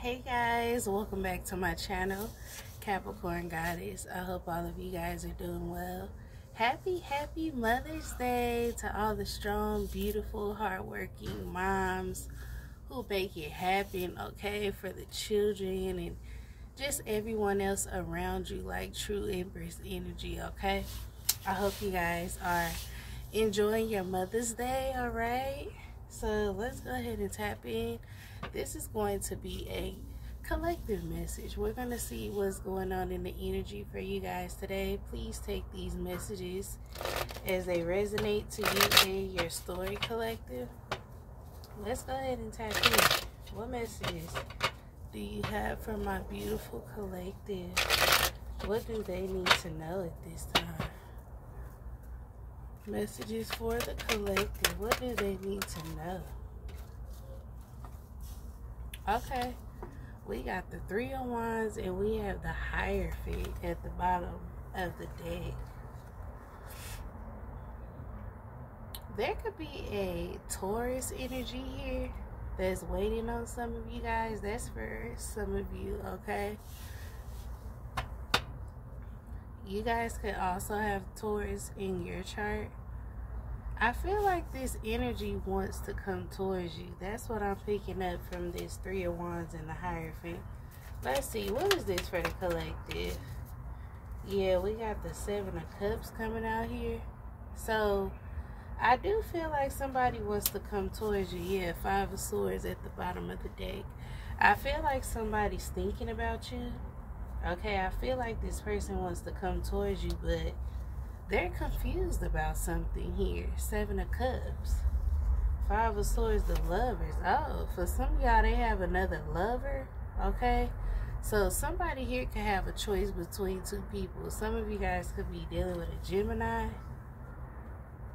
Hey guys, welcome back to my channel, Capricorn Goddess. I hope all of you guys are doing well. Happy, happy Mother's Day to all the strong, beautiful, hardworking moms who make it happen, okay, for the children and just everyone else around you like true Empress energy, okay? I hope you guys are enjoying your Mother's Day, all right? So let's go ahead and tap in. This is going to be a collective message. We're going to see what's going on in the energy for you guys today. Please take these messages as they resonate to you in your story collective. Let's go ahead and tap in. What messages do you have for my beautiful collective? What do they need to know at this time? Messages for the collective. What do they need to know? Okay. We got the Three of Wands and we have the Hierophant at the bottom of the deck. There could be a Taurus energy here that's waiting on some of you guys. That's for some of you, okay? You guys could also have Taurus in your chart. I feel like this energy wants to come towards you. That's what I'm picking up from this Three of Wands and the Hierophant. Let's see, what is this for the collective? Yeah, we got the Seven of Cups coming out here. So, I do feel like somebody wants to come towards you. Yeah, Five of Swords at the bottom of the deck. I feel like somebody's thinking about you. Okay, I feel like this person wants to come towards you, but they're confused about something here. Seven of Cups. Five of Swords, the lovers. Oh, for some of y'all, they have another lover. Okay? So somebody here could have a choice between two people. Some of you guys could be dealing with a Gemini.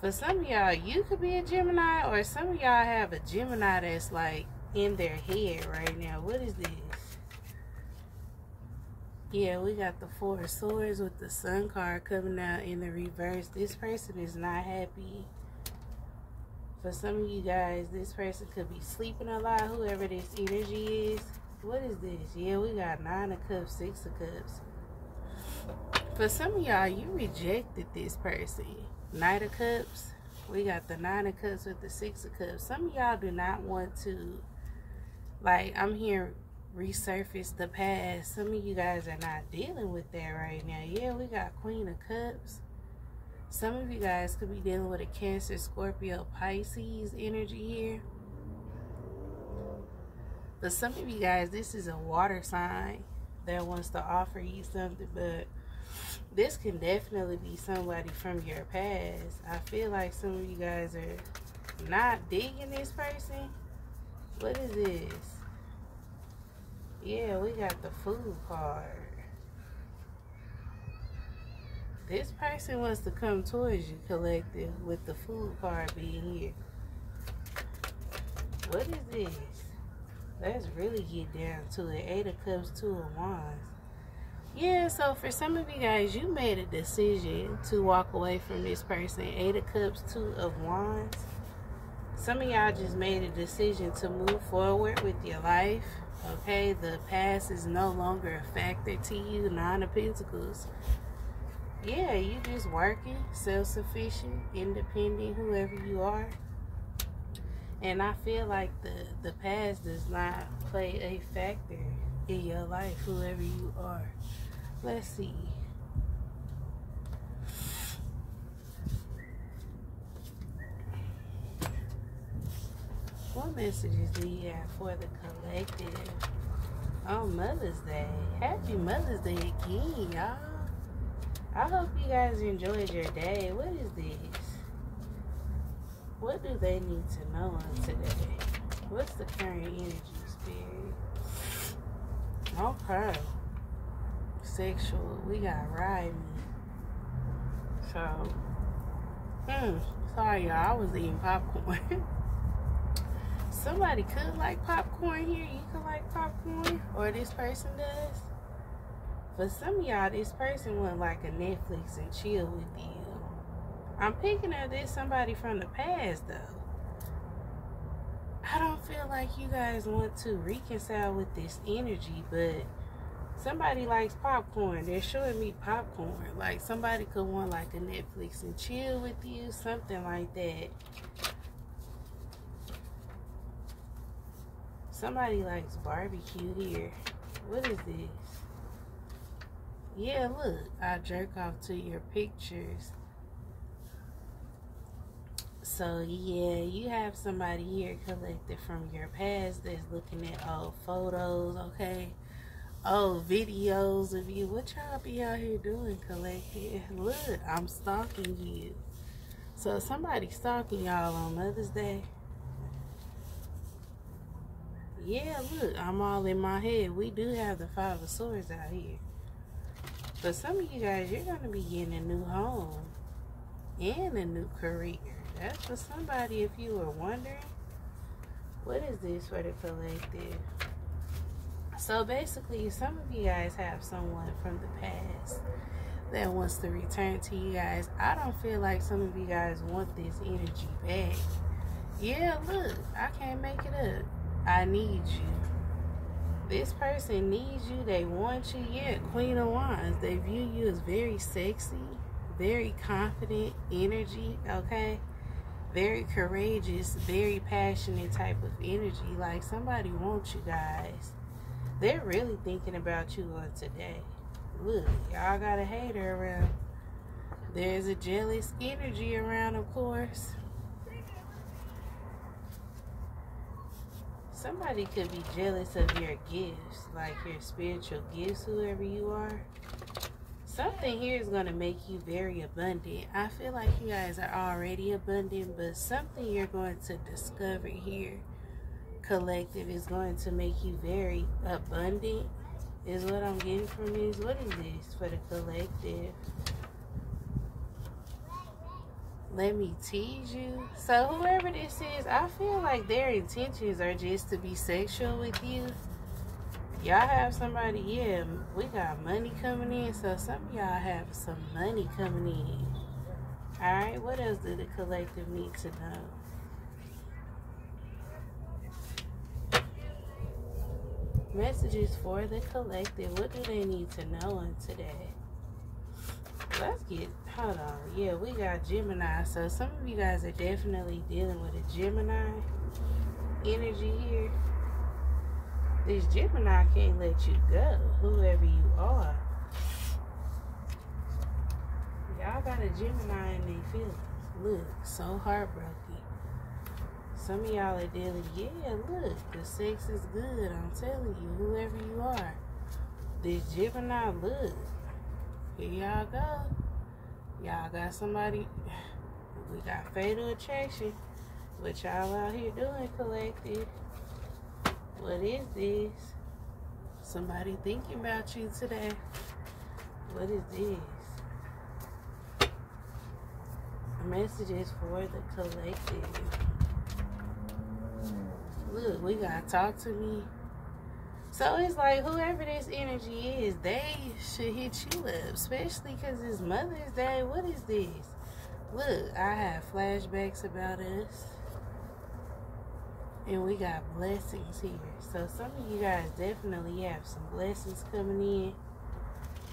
For some of y'all, you could be a Gemini, or some of y'all have a Gemini that's like in their head right now. What is this? Yeah, we got the Four of Swords with the Sun card coming out in the reverse. This person is not happy. For some of you guys, this person could be sleeping a lot, whoever this energy is. What is this? Yeah, we got Nine of Cups, Six of Cups. For some of y'all, you rejected this person. Knight of Cups. We got the Nine of Cups with the Six of Cups. Some of y'all do not want to, like, I'm here resurface the past. Some of you guys are not dealing with that right now. Yeah, we got Queen of Cups. Some of you guys could be dealing with a Cancer, Scorpio, Pisces energy here. But some of you guys, this is a water sign that wants to offer you something, but this can definitely be somebody from your past. I feel like some of you guys are not digging this person. What is this? Yeah, we got the fool card. This person wants to come towards you, collective, with the fool card being here. What is this? Let's really get down to it. Eight of Cups, Two of Wands. Yeah, so for some of you guys, you made a decision to walk away from this person. Eight of Cups, Two of Wands. Some of y'all just made a decision to move forward with your life Okay, the past is no longer a factor to you. Nine of Pentacles. Yeah, you just working, self-sufficient, independent, whoever you are. And I feel like the, the past does not play a factor in your life, whoever you are. Let's see. What messages do you have for the collective on Mother's Day? Happy Mother's Day again, y'all. I hope you guys enjoyed your day. What is this? What do they need to know on today? What's the current energy, spirit? Okay. Sexual. We got riding. So, hmm. Sorry, y'all. I was eating popcorn. somebody could like popcorn here. You could like popcorn, or this person does. For some of y'all, this person went like a Netflix and chill with you. I'm picking up this somebody from the past though. I don't feel like you guys want to reconcile with this energy, but somebody likes popcorn. They're showing me popcorn. Like somebody could want like a Netflix and chill with you, something like that. Somebody likes barbecue here. What is this? Yeah, look, I jerk off to your pictures. So yeah, you have somebody here collected from your past that's looking at old photos, okay? Old videos of you. What y'all be out here doing collecting? Look, I'm stalking you. So somebody stalking y'all on Mother's Day. Yeah, look, I'm all in my head. We do have the Five of Swords out here. But some of you guys, you're going to be getting a new home and a new career. That's for somebody if you were wondering. What is this for the collective? So basically, some of you guys have someone from the past that wants to return to you guys. I don't feel like some of you guys want this energy back. Yeah, look, I can't make it up. I need you. This person needs you. They want you. Yeah, Queen of Wands. They view you as very sexy, very confident energy, okay? Very courageous, very passionate type of energy. Like somebody wants you guys. They're really thinking about you on today. Look, y'all got a hater around. There's a jealous energy around, of course. Somebody could be jealous of your gifts, like your spiritual gifts, whoever you are. Something here is going to make you very abundant. I feel like you guys are already abundant, but something you're going to discover here, collective, is going to make you very abundant, is what I'm getting from this. What is this for the collective? Let me tease you. So whoever this is, I feel like their intentions are just to be sexual with you. Y'all have somebody, yeah, we got money coming in. So some y'all have some money coming in. Alright, what else do the collective need to know? Messages for the collective. What do they need to know on today? Let's get hold on. Yeah we got gemini. So some of you guys are definitely dealing with a gemini energy here. This gemini can't let you go whoever you are. Y'all got a gemini in their feelings. Look so heartbroken. Some of y'all are dealing yeah look the sex is good. I'm telling you whoever you are this gemini look here y'all go. Y'all got somebody. We got fatal attraction. What y'all out here doing, collective? What is this? Somebody thinking about you today. What is this? Messages for the collective. Look, we gotta talk to me so it's like whoever this energy is, they should hit you up, especially because it's Mother's Day. What is this? Look, I have flashbacks about us. And we got blessings here. So some of you guys definitely have some blessings coming in.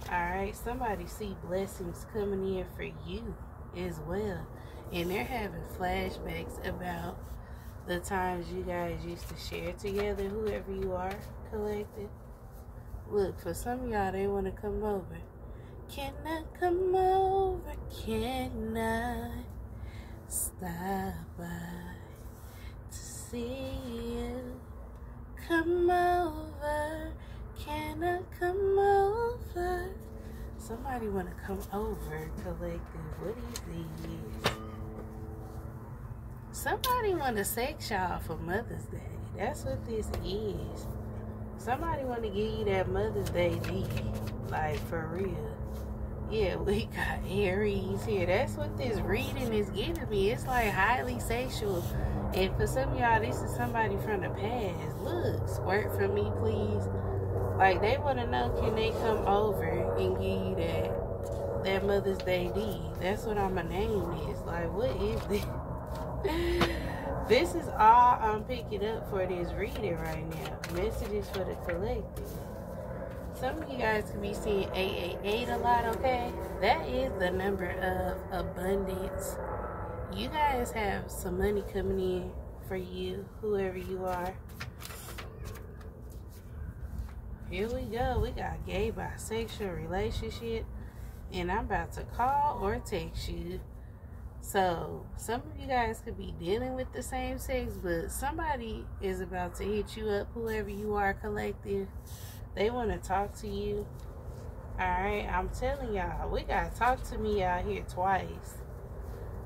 Alright, somebody see blessings coming in for you as well. And they're having flashbacks about the times you guys used to share together, whoever you are collected. Look, for some y'all, they want to come over. Can I come over? Can I stop by to see you? Come over. Can I come over? Somebody want to come over, collective. What is this? Somebody want to sex y'all for Mother's Day. That's what this is. Somebody want to give you that Mother's Day D. Like, for real. Yeah, we got Aries here. That's what this reading is giving me. It's like highly sexual. And for some of y'all, this is somebody from the past. Look, squirt for me, please. Like, they want to know, can they come over and give you that, that Mother's Day D? That's what I'm name this. Like, what is this? This is all I'm picking up for this reading right now. Messages for the collective. Some of you guys could be seeing 888 a lot, okay? That is the number of abundance. You guys have some money coming in for you, whoever you are. Here we go. We got gay bisexual relationship. And I'm about to call or text you. So, some of you guys could be dealing with the same sex, but somebody is about to hit you up, whoever you are, collective. They want to talk to you. Alright, I'm telling y'all, we got to talk to me out here twice.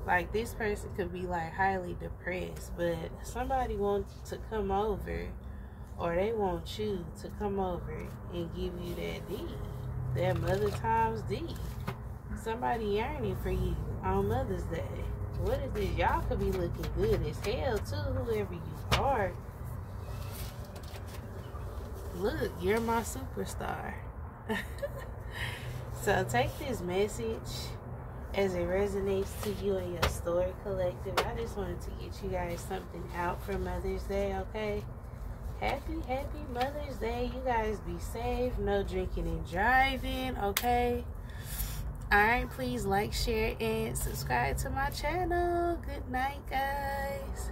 Like, this person could be, like, highly depressed, but somebody wants to come over, or they want you to come over and give you that D. That Mother Times D. Somebody yearning for you on Mother's Day. What is this? Y'all could be looking good as hell too, whoever you are. Look, you're my superstar. so take this message as it resonates to you and your story collective. I just wanted to get you guys something out for Mother's Day, okay? Happy, happy Mother's Day. You guys be safe. No drinking and driving, okay? Alright, please like, share, and subscribe to my channel. Good night, guys.